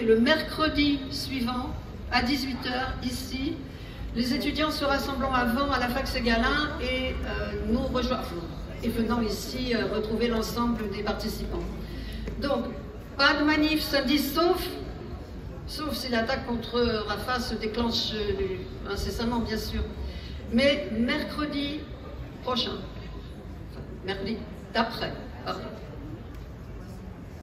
le mercredi suivant, à 18h, ici, les étudiants se rassemblant avant à la fac Galin et euh, nous rejoignons, et venant ici euh, retrouver l'ensemble des participants. Donc, pas de manif samedi, sauf, sauf si l'attaque contre Rafa se déclenche euh, incessamment, bien sûr. Mais mercredi prochain, mercredi d'après, pardon.